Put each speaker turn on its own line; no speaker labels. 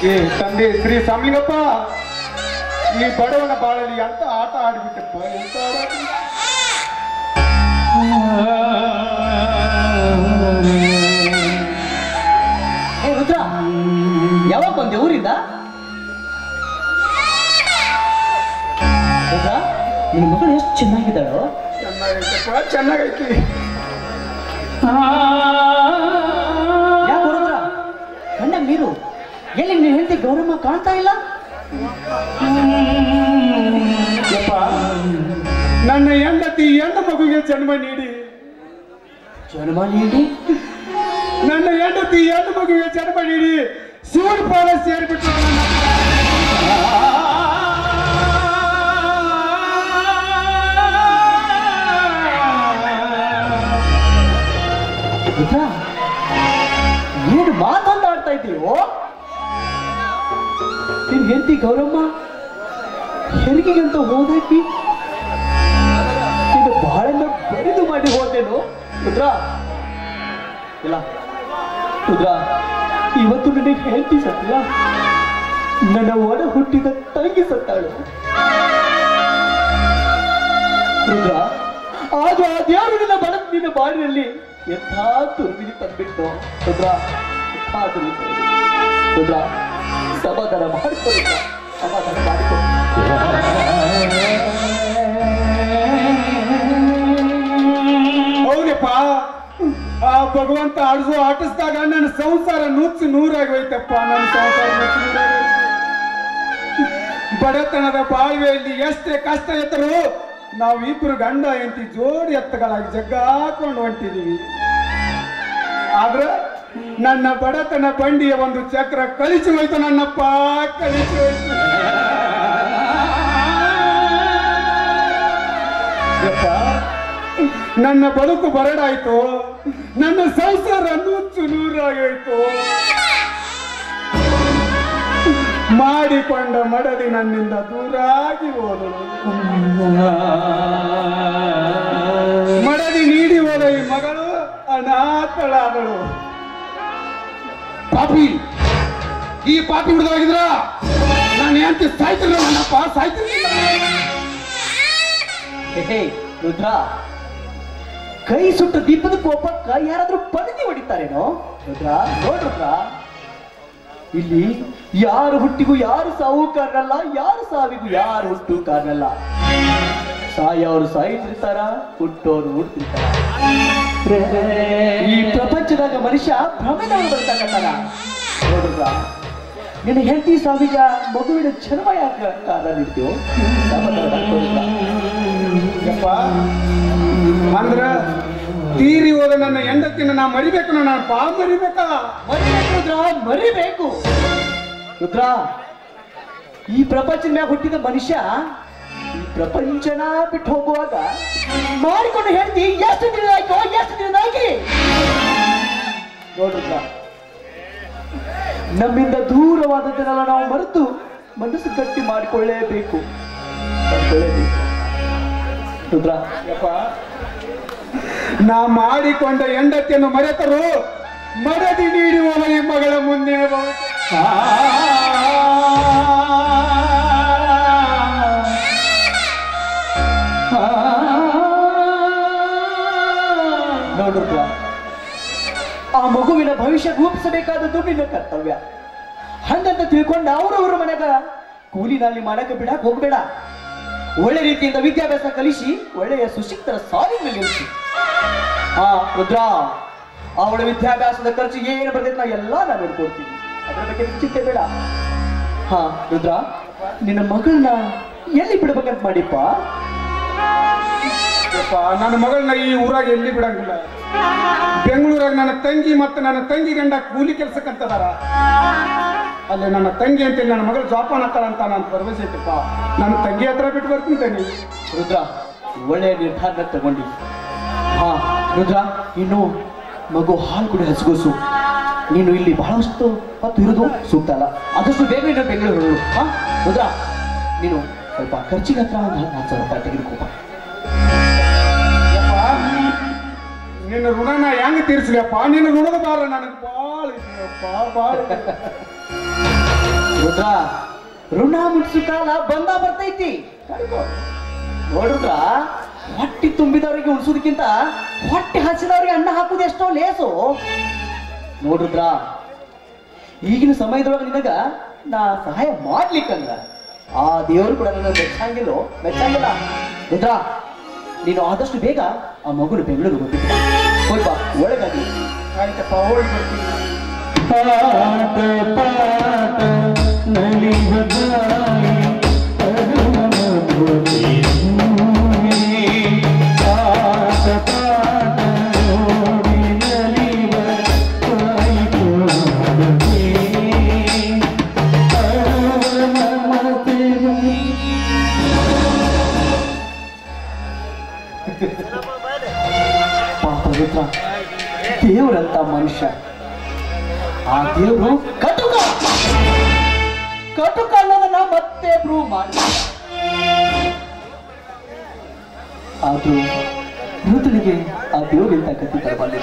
ಶ್ರೀ ಸಾಮಲಿಂಗಪ್ಪ ಈ ಬಡವನ ಬಾಳಲಿ ಅಂತ ಆಟ ಆಡ್ಬಿಟ್ಟಪ್ಪ. ಎಂತ
ರುದ್ರ ಯಾವಾಗ ಬಂದೆ? ಊರಿಂದ? ರುದ್ರ ನಿನ್ನ ಮಗಳು ಎಷ್ಟು ಚೆನ್ನಾಗಿದ್ದಾಳು?
ಚೆನ್ನಾಗೈತಪ್ಪ ಚೆನ್ನಾಗೈತಿ.
ಗೌರಮ್ಮ ಕಾಣ್ತಾ ಇಲ್ಲ?
ನನ್ನ ಹೆಂಡತಿ ಹೆಣ್ಣು ಮಗುಗೆ ಜನ್ಮ ನೀಡಿ.
ಜನ್ಮ ನೀಡಿ?
ನನ್ನ ಹೆಂಡತಿ ಹೆಣ್ಣು ಮಗುವಿಗೆ ಜನ್ಮ ನೀಡಿ. ಸೂರ್ಯ ಪಾದ ಸೇರಿಬಿಟ್ಟು
ಹೆಂಡತಿ ಗೌರಮ್ಮ? ಹೆರಿಗೆಗಂತ ಹೋದಾಕಿ ಇದು ಬಹಳ ಬರಿದು ಮಾಡಿ ಹೋದೇನು? ರುದ್ರ? ಇಲ್ಲ. ರುದ್ರ, ಇವತ್ತು ನನಗೆ ಹೆಂಡತಿ ಸತ್ತಿಲ್ಲ? ನನ್ನ ಒಡ ಹುಟ್ಟಿದ ತಂಗಿ ಸತ್ತಾಳು. ರುದ್ರ, ಆಗ ಆ ದೇವರು ನಿನ್ನ ಬಡ ನಿನ್ನ ಬಾಡಿನಲ್ಲಿ ಎಂಥ ತುರ್ಬಿಗೆ ತಂದ್ಬಿಟ್ಟು ರುದ್ರ
ಹೌದಪ್ಪ. ಆ ಭಗವಂತ ಆಡಿಸು ಆಟಿಸಿದಾಗ ನನ್ನ ಸಂಸಾರ ನುಚ್ಚು ನೂರಾಗಿ ಹೋಯ್ತಪ್ಪ. ನನ್ನ ಸಂಸಾರ ನುಚ್ಚು. ಬಡತನದ ಬಾಳ್ವೆಯಲ್ಲಿ ಎಷ್ಟೇ ಕಷ್ಟ ಎತ್ತರು ನಾವಿಬ್ರು ಗಂಡ ಎಂತಿ ಜೋಡಿ ಎತ್ತಗಳಾಗಿ ಜಗ್ಗಾಕೊಂಡು ಹೊಂಟಿದೀವಿ. ಆದ್ರೆ ನನ್ನ ಬಡತನ ಬಂಡಿಯ ಒಂದು ಚಕ್ರ ಕಳಿಸಿ ಹೋಯ್ತು ನನ್ನಪ್ಪ, ಕಲಿಸಿ ಹೋಯ್ತು. ನನ್ನ ಬದುಕು ಬರಡಾಯ್ತು. ನನ್ನ ಸಂಸಾರ ನುಚ್ಚು ನೂರಾಗೋಯ್ತು. ಮಾಡಿಕೊಂಡ ಮಡದಿ ನನ್ನಿಂದ ದೂರಾಗಿ ಹೋದಳು. ಮಡದಿ ನೀಡಿ ಹೋದ ಈ ಮಗಳು ಅನಾಥಳಾದಳು. ಪಾಪಿ. ಈ ಪಾಪಿ ಹುಡುಗರಾಗಿದ್ರ ನಾನು ಹೆಂಡತಿ ಸಾಯ್ತಿಲ್ಲ ನನ್ನಪ್ಪ ಸಾಯ್ತಿರ್ಲಿಲ್ಲ
ಹೇ ಕೈ ಸುಟ್ಟ ದೀಪದ ಕೋಪಕ್ಕ ಯಾರಾದ್ರೂ ಪಣತಿ ಹೊಡಿತಾರೇನೋ? ರುದ್ರ ನೋಡ್ರ ಇಲ್ಲಿ ಯಾರು ಹುಟ್ಟಿಗೂ ಯಾರು ಸಾವು ಕಾರಣಲ್ಲ ಯಾರು ಸಾವಿಗೂ ಯಾರು ಹುಟ್ಟು ಕಾರಣಲ್ಲ ಸಾಯೋರು ಸಾಯ್ತಿರ್ತಾರ ಹುಟ್ಟೋರು ಹುಡ್ತಿರ್ತಾರ? ಈ ಪ್ರಪಂಚದಾಗ ಮನುಷ್ಯ ಭ್ರಮೆದಾಗ ಬರ್ತಕ್ಕಂಥ ನೋಡುದ್ರ ನಿನ್ನ ಹೆಂಡತಿ ಸ್ವಾಮೀಜ ಮಗುವಿನ ಚರ್ಮ ಯಾಕೆ ನೀಡ್ತೀವೋ
ಯಪ್ಪ ಅಂದ್ರ ತೀರಿ ಹೋದ ನನ್ನ ಹೆಂಡತಿನ ನಾ ಮರಿಬೇಕು ನಾನು ಪಾ ಮರಿಬೇಕಾ?
ಮರಿಬೇಕು ರುದ್ರ ಮರಿಬೇಕು. ರುದ್ರ ಈ ಪ್ರಪಂಚದ ಮ್ಯಾಗ ಹುಟ್ಟಿದ ಮನುಷ್ಯ ಈ ಪ್ರಪಂಚನ ಬಿಟ್ಟು ಹೋಗುವಾಗ ಮಾಡಿಕೊಂಡು ಹೇಳ್ತಿ ಎಷ್ಟು ದಿನ ಆಯ್ತು ಎಷ್ಟು ದಿನ ಆಗಿ ನೋಡಿದ್ರ ನಮ್ಮಿಂದ ದೂರವಾದದ್ದನ್ನೆಲ್ಲ ನಾವು ಮರೆತು ಮನಸ್ಸು ಗಟ್ಟಿ ಮಾಡಿಕೊಳ್ಳೇಬೇಕು. ರುದ್ರ.
ನಾ ಮಾಡಿಕೊಂಡ ಹೆಂಡತಿಯನ್ನು ಮರೆತರು ಮರದಿ ನೀಡುವವನೇ ಮಗಳ ಈ ಮಗಳ ಮುಂದಿನ ಭವಿಷ್ಯ
ರೂಪಿಸಬೇಕಾದದ್ದು ನಿನ್ನ ಕರ್ತವ್ಯ. ಹಂಗಂತ ತಿಳ್ಕೊಂಡು ಅವ್ರವ್ರ ಮನೆಗ ಕೂಲಿ ನಾಲಿ ಮಾಡಕ್ಕೆ ಬಿಡಕ್ಕೆ ಹೋಗ್ಬೇಡ. ಒಳ್ಳೆ ರೀತಿಯಿಂದ ವಿದ್ಯಾಭ್ಯಾಸ ಕಲಿಸಿ, ಒಳ್ಳೆಯ ಸುಶಿಕ್ತರ ಸಾಲಿನಲ್ಲಿ ಉಳಿಸಿ ಹಾ ರುದ್ರ, ಅವಳ ವಿದ್ಯಾಭ್ಯಾಸದ ಖರ್ಚು ಏನು ಬರ್ತೈತೆ ನಾ ಎಲ್ಲ ನಾನು ನೋಡ್ಕೊಡ್ತೀನಿ ಅದರ ಬಗ್ಗೆ ಚಿಂತೆ ಬೇಡ. ಹಾ, ರುದ್ರ, ನಿನ್ನ ಮಗಳನ್ನ ಎಲ್ಲಿ ಬಿಡ್ಬೇಕಂತ ಮಾಡಿಪ್ಪ?
ನನ್ನ ಮಗಳನ್ನ ಈ ಊರಾಗ ಎಲ್ಲಿ ಬಿಡಂಗಿಲ್ಲ? ಬೆಂಗಳೂರಾಗ ನನ್ನ ತಂಗಿ ಮತ್ತು ನನ್ನ ತಂಗಿ ಗಂಡ ಕೂಲಿ ಕೆಲ್ಸಕ್ಕಂತದಾರ. ಅಲ್ಲಿ ನನ್ನ ತಂಗಿ ಅಂತೇಳಿ ನನ್ನ ಮಗಳು ಜೋಪಾನ ಅಂತ ನಾನು ಭರವಸೆ ಐತಪ್ಪ ನನ್ನ ತಂಗಿ ಹತ್ರ ಬಿಟ್ಟು ಬರ್ತೀನಿ
ರುದ್ರ ಒಳ್ಳೆಯ ನಿರ್ಧಾರ ತಗೊಂಡಿ. ಹಾ, ರುದ್ರ, ಇನ್ನು ಮಗು ಹಾಲು ಕುಡಿ ಹಸಗೋಸು. ನೀನು ಇಲ್ಲಿ ಬಹಳಷ್ಟು ಹತ್ತು ಇರೋದು ಸೂಕ್ತ ಅಲ್ಲ. ಆದಷ್ಟು ಬೇಗ ಬೆಂಗಳೂರು. ಹಾ, ರುದ್ರ, ನೀನು ಸ್ವಲ್ಪ ಖರ್ಚಿಗೆ ಹತ್ರ ಒಂದು ಹತ್ತು ಸಾವಿರ ರೂಪಾಯಿ ತೆಗೆದುಕೋಪ
ನಿನ್ನ ಋಣನ ಹೆಂಗ್ ತೀರ್ಸ್ಲಿಯಪ್ಪ? ನಿನ್ನ ಋಣದ ಬಾರ ನನಗೆ ಭಾಳ ಭಾಳ
ರುದ್ರ ಋಣ ಮುಟ್ಸು ಕಾಲ ಬಂದ ಬರ್ತೈತಿ. ನೋಡುದ್ರ ಹೊಟ್ಟಿ ತುಂಬಿದವರಿಗೆ ಉಳಿಸೋದಕ್ಕಿಂತ ಹೊಟ್ಟೆ ಹಸಿದವರಿಗೆ ಅನ್ನ ಹಾಕುದು ಎಷ್ಟೋ ಲೇಸು. ನೋಡುದ್ರ ಈಗಿನ ಸಮಯದೊಳಗೆ ನಿನಗ ನಾ ಸಹಾಯ ಮಾಡ್ಲಿಕ್ಕಂದ್ರ ಆ ದೇವರು ಕೂಡ ನನ್ನ ಮೆಚ್ಚಂಗಿಲ್ಲೋ ಮೆಚ್ಚಂಗಿಲ್ಲ ರುದ್ರ ನೀನು ಆದಷ್ಟು ಬೇಗ ಆ ಮಗುನು ಬೆಂಗಳೂರು ಹೋಗ್ಬಿಟ್ಟು ಬಾ ಒಳಗಾಗಿ
ಆಯ್ತಪ್ಪ ಬರ್ತೀನಿ.
ರುದ್ರ ದೇವರಂತ ಮನುಷ್ಯ. ಆ ದೇವರು ಕಟುಕ. ಕಟುಕ ಅನ್ನೋದನ್ನ ಮತ್ತೆ ಪ್ರೂವ್ ಮಾಡಿ ಆದ್ರೂ ಮೃತನಿಗೆ ಆ ದೇವರಿಂದ ಕತ್ತಿ ತರಬಾರ್ದು